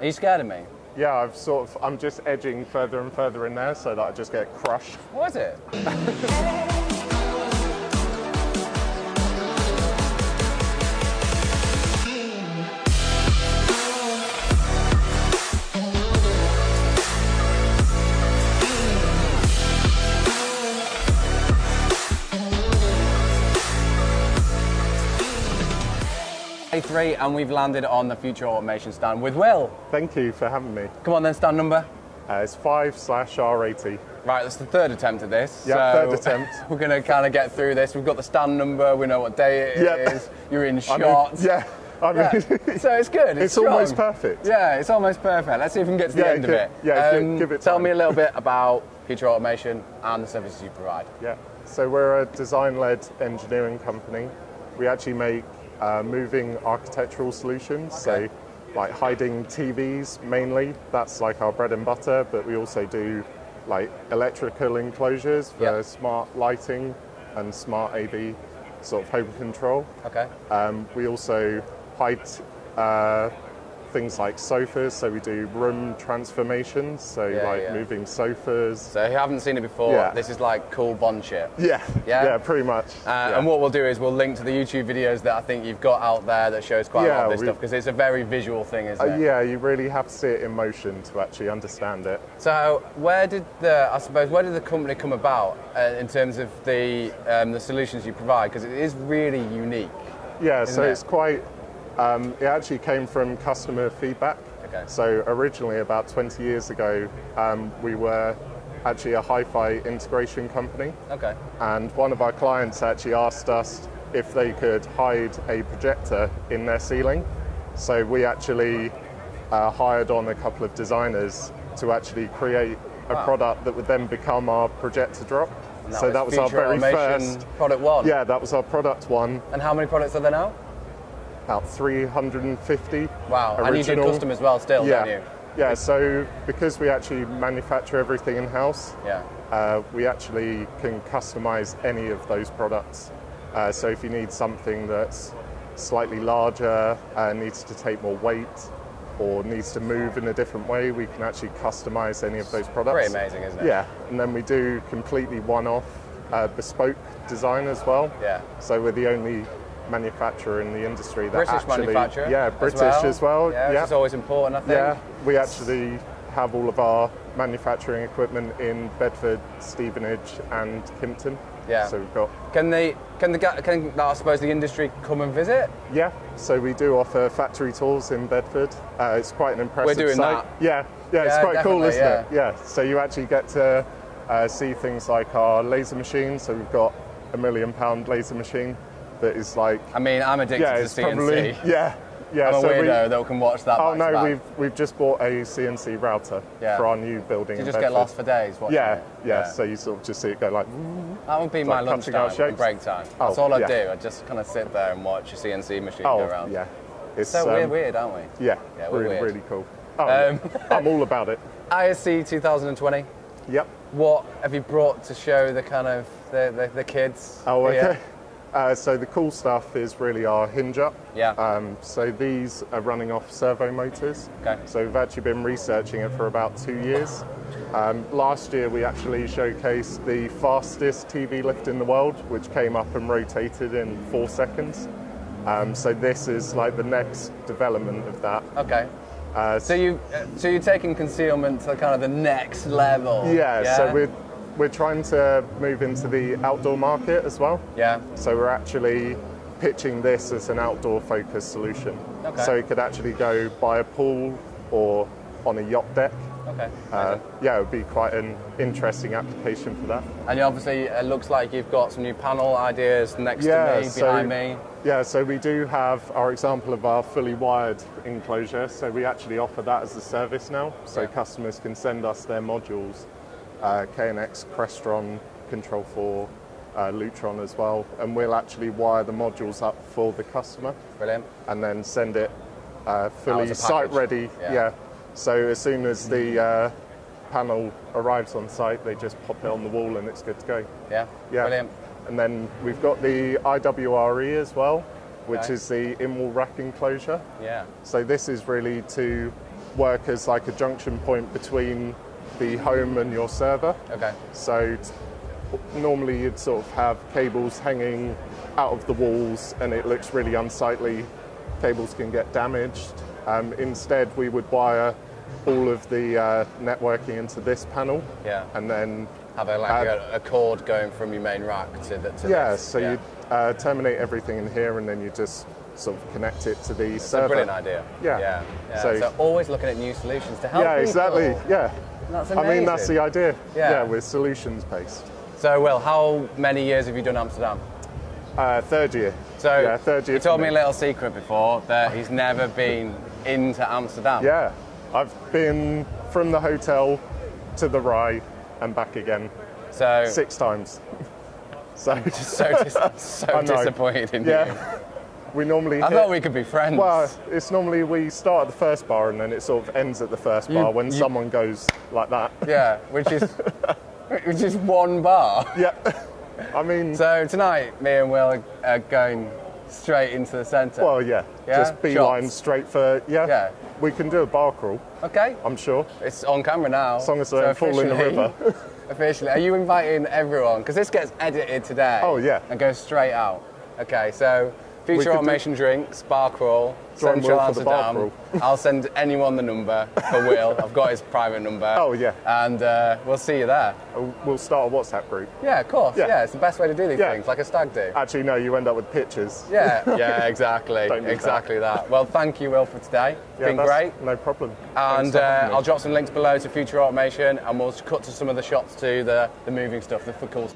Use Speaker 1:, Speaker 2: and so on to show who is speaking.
Speaker 1: Are you scared of me?
Speaker 2: Yeah, I've sort of, I'm just edging further and further in there so that I just get crushed.
Speaker 1: What is it? A3 and we've landed on the Future Automation stand with Will.
Speaker 2: Thank you for having me.
Speaker 1: Come on then, stand number.
Speaker 2: Uh, it's 5 slash R80.
Speaker 1: Right, that's the third attempt at this.
Speaker 2: Yeah,
Speaker 1: so
Speaker 2: third attempt.
Speaker 1: We're going to kind of get through this. We've got the stand number, we know what day it is.
Speaker 2: Yep.
Speaker 1: You're in shots.
Speaker 2: yeah, I mean,
Speaker 1: Yeah. so it's good. It's,
Speaker 2: it's almost perfect.
Speaker 1: Yeah, it's almost perfect. Let's see if we can get to the
Speaker 2: Yeah,
Speaker 1: end of
Speaker 2: gi-
Speaker 1: it. Um,
Speaker 2: yeah, gi- give it
Speaker 1: Tell
Speaker 2: time.
Speaker 1: me a little bit about Future Automation and the services you provide.
Speaker 2: Yeah. So we're a design-led engineering company. We actually make uh, moving architectural solutions.
Speaker 1: Okay.
Speaker 2: So, like hiding TVs mainly. That's like our bread and butter. But we also do like electrical enclosures for
Speaker 1: Yep.
Speaker 2: smart lighting and smart AV sort of home control.
Speaker 1: Okay.
Speaker 2: Um, we also hide uh, things like sofas. So we do room transformations. So
Speaker 1: Yeah,
Speaker 2: like
Speaker 1: yeah.
Speaker 2: moving sofas.
Speaker 1: So if you haven't seen it before,
Speaker 2: Yeah.
Speaker 1: this is like cool Bond shit.
Speaker 2: Yeah.
Speaker 1: Yeah?
Speaker 2: Yeah. Pretty much.
Speaker 1: Uh. And what we'll do is we'll link to the YouTube videos that I think you've got out there that shows quite a lot of this
Speaker 2: we-
Speaker 1: stuff because it's a very visual thing, isn't
Speaker 2: Uh,
Speaker 1: it?
Speaker 2: yeah, you really have to see it in motion to actually understand it.
Speaker 1: So where did the I suppose where did the company come about uh, in terms of the um, the solutions you provide because it is really unique.
Speaker 2: Yeah, so
Speaker 1: it?
Speaker 2: it's quite. Um, it actually came from customer feedback.
Speaker 1: Okay.
Speaker 2: So originally, about 20 years ago, um, we were actually a hi-fi integration company,
Speaker 1: Okay.
Speaker 2: and one of our clients actually asked us if they could hide a projector in their ceiling. So we actually uh, hired on a couple of designers to actually create a
Speaker 1: Wow.
Speaker 2: product that would then become our projector drop.
Speaker 1: And
Speaker 2: so that was our very first.
Speaker 1: product one.
Speaker 2: Yeah, that was our product one.
Speaker 1: And how many products are there now?
Speaker 2: About 350.
Speaker 1: Wow. And you do
Speaker 2: original.
Speaker 1: custom as well, still,
Speaker 2: yeah.
Speaker 1: don't you?
Speaker 2: Yeah, so because we actually manufacture everything in house,
Speaker 1: Yeah.
Speaker 2: uh, we actually can customize any of those products. Uh, so if you need something that's slightly larger, uh, needs to take more weight, or needs to move in a different way, we can actually customize any of those products.
Speaker 1: Pretty amazing, isn't it?
Speaker 2: Yeah, and then we do completely one-off uh, bespoke design as well.
Speaker 1: Yeah.
Speaker 2: So we're the only manufacturer in the industry that
Speaker 1: British
Speaker 2: actually,
Speaker 1: manufacturer.
Speaker 2: yeah,
Speaker 1: as
Speaker 2: British
Speaker 1: well.
Speaker 2: as well.
Speaker 1: Yeah, which is always important, I think.
Speaker 2: Yeah, we actually have all of our manufacturing equipment in Bedford, Stevenage, and Kimpton.
Speaker 1: Yeah.
Speaker 2: So we've got
Speaker 1: Can they? Can the? Can I suppose the industry come and visit?
Speaker 2: yeah. So we do offer factory tours in Bedford. Uh, it's quite an impressive We're
Speaker 1: doing
Speaker 2: site.
Speaker 1: that.
Speaker 2: Yeah, yeah, it's quite cool, isn't
Speaker 1: yeah.
Speaker 2: it? Yeah. So you actually get to uh, see things like our laser machine. So we've got a million pound laser machine that is like
Speaker 1: I mean, I'm addicted
Speaker 2: yeah,
Speaker 1: to
Speaker 2: it's
Speaker 1: CNC.
Speaker 2: probably yeah, yeah.
Speaker 1: I'm a
Speaker 2: so we-
Speaker 1: weirdo that can watch that.
Speaker 2: Oh no, we've we've just bought a CNC router
Speaker 1: Yeah.
Speaker 2: for our new building.
Speaker 1: You
Speaker 2: in
Speaker 1: just get lost for days watching
Speaker 2: Yeah,
Speaker 1: it.
Speaker 2: yeah, So you sort of just see it go like.
Speaker 1: That would be my
Speaker 2: like
Speaker 1: lunchtime and break time. That's
Speaker 2: Oh,
Speaker 1: all I
Speaker 2: yeah.
Speaker 1: do. I just kind of sit there and watch a CNC machine
Speaker 2: Oh
Speaker 1: go around.
Speaker 2: yeah, it's
Speaker 1: So
Speaker 2: um,
Speaker 1: weird, weird, aren't we?
Speaker 2: Yeah,
Speaker 1: Yeah, we're
Speaker 2: really,
Speaker 1: weird.
Speaker 2: really cool. Oh,
Speaker 1: Um.
Speaker 2: I'm all about it.
Speaker 1: ISE 2020.
Speaker 2: Yep.
Speaker 1: What have you brought to show the kind of the, the, the kids?
Speaker 2: Oh, okay.
Speaker 1: here?
Speaker 2: Uh, so the cool stuff is really our hinge up.
Speaker 1: Yeah.
Speaker 2: Um, so these are running off servo motors.
Speaker 1: Okay.
Speaker 2: So we've actually been researching it for about two years. Um, last year we actually showcased the fastest TV lift in the world, which came up and rotated in four seconds. Um, so this is like the next development of that.
Speaker 1: Okay.
Speaker 2: Uh,
Speaker 1: So you uh, so you're taking concealment to kind of the next level.
Speaker 2: yeah, so we're we're trying to move into the outdoor market as well.
Speaker 1: yeah.
Speaker 2: So we're actually pitching this as an outdoor focused solution.
Speaker 1: Okay.
Speaker 2: So you could actually go by a pool or on a yacht deck.
Speaker 1: Okay.
Speaker 2: Uh, yeah, it would be quite an interesting application for that.
Speaker 1: and obviously it looks like you've got some new panel ideas next
Speaker 2: yeah,
Speaker 1: to me,
Speaker 2: so,
Speaker 1: behind me.
Speaker 2: Yeah, so we do have our example of our fully wired enclosure. So we actually offer that as a service now. So
Speaker 1: Yeah.
Speaker 2: customers can send us their modules, uh, KNX, Crestron, Control 4, uh, Lutron as well, and we'll actually wire the modules up for the customer.
Speaker 1: Brilliant.
Speaker 2: and then send it uh, fully site ready.
Speaker 1: Yeah.
Speaker 2: So as soon as the uh, panel arrives on site, they just pop it on the wall and it's good to go.
Speaker 1: Yeah.
Speaker 2: Yeah.
Speaker 1: Brilliant.
Speaker 2: And then we've got the IWRE as well, which
Speaker 1: Okay.
Speaker 2: is the in-wall rack enclosure.
Speaker 1: Yeah.
Speaker 2: So this is really to work as like a junction point between the home and your server.
Speaker 1: Okay.
Speaker 2: So t- normally you'd sort of have cables hanging out of the walls and it looks really unsightly. Cables can get damaged. Um, instead, we would wire all of the uh, networking into this panel.
Speaker 1: Yeah.
Speaker 2: And then,
Speaker 1: Have a, like
Speaker 2: Uh,
Speaker 1: a, a cord going from your main rack to the to
Speaker 2: yeah,
Speaker 1: this.
Speaker 2: so you uh, terminate everything in here and then you just sort of connect it to the
Speaker 1: It's a
Speaker 2: server.
Speaker 1: brilliant idea.
Speaker 2: Yeah.
Speaker 1: Yeah. yeah. So,
Speaker 2: So-
Speaker 1: always looking at new solutions to help
Speaker 2: Yeah,
Speaker 1: people.
Speaker 2: exactly. Yeah.
Speaker 1: That's
Speaker 2: I mean, that's the idea.
Speaker 1: Yeah.
Speaker 2: Yeah, we're solutions based.
Speaker 1: So, Will, how many years have you done Amsterdam?
Speaker 2: Uh, third year.
Speaker 1: So,
Speaker 2: yeah, third year.
Speaker 1: you told me a little secret before that he's never been into Amsterdam.
Speaker 2: Yeah, I've been from the hotel to the RAI and back again
Speaker 1: So,
Speaker 2: six times. So,
Speaker 1: so, dis- so disappointed in you.
Speaker 2: We normally.
Speaker 1: I
Speaker 2: hit-
Speaker 1: thought we could be friends.
Speaker 2: Well, it's normally we start at the first bar and then it sort of ends at the first
Speaker 1: You-
Speaker 2: bar when
Speaker 1: you-
Speaker 2: someone goes like that.
Speaker 1: yeah, which is which is one bar.
Speaker 2: Yeah, I mean,
Speaker 1: So tonight, me and Will are, are going straight into the centre.
Speaker 2: well, yeah,
Speaker 1: Yeah?
Speaker 2: just beeline
Speaker 1: Shots.
Speaker 2: straight for yeah.
Speaker 1: Yeah.
Speaker 2: We can do a bar crawl,
Speaker 1: okay,
Speaker 2: I'm sure.
Speaker 1: it's on camera now.
Speaker 2: As long as they don't fall in the river.
Speaker 1: officially, are you inviting everyone? Because this gets edited today.
Speaker 2: Oh, yeah.
Speaker 1: and goes straight out. Okay, so future
Speaker 2: could do-
Speaker 1: automation drinks, bar crawl,
Speaker 2: Join
Speaker 1: Central
Speaker 2: Will for the bar
Speaker 1: Amsterdam. I'll send anyone the number for Will. I've got his private number.
Speaker 2: Oh, yeah.
Speaker 1: and uh, we'll see you there.
Speaker 2: We'll start a WhatsApp group.
Speaker 1: Yeah, of course. Yeah,
Speaker 2: Yeah.
Speaker 1: it's the best way to do these
Speaker 2: Yeah.
Speaker 1: things, like a stag do.
Speaker 2: Actually, no, you end up with pictures.
Speaker 1: Yeah, yeah, exactly, exactly that. Well, thank you, Will, for today.
Speaker 2: Yeah,
Speaker 1: Been great.
Speaker 2: No problem.
Speaker 1: And uh. I'll drop some links below to future automation, and we'll cut to some of the shots to the, the moving stuff, the cool.